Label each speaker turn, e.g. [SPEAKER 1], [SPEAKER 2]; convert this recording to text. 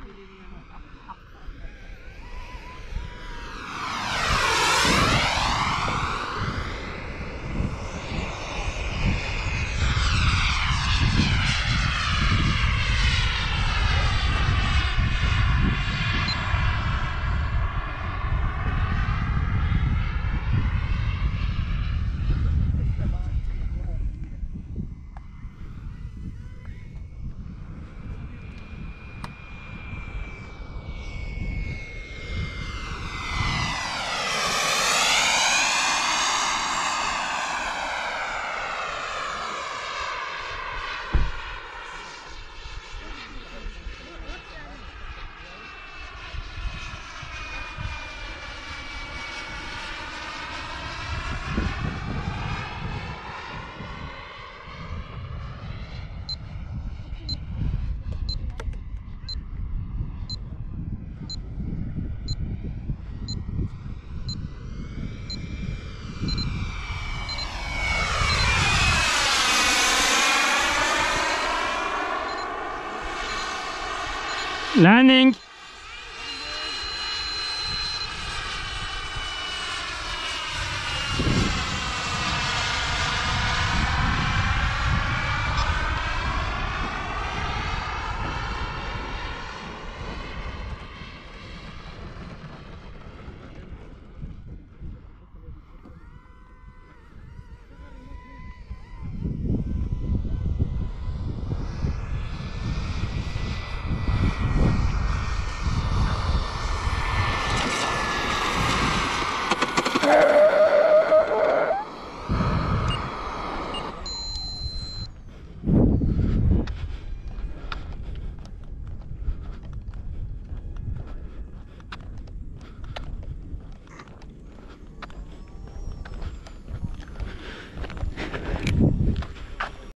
[SPEAKER 1] 啊。
[SPEAKER 2] ランニング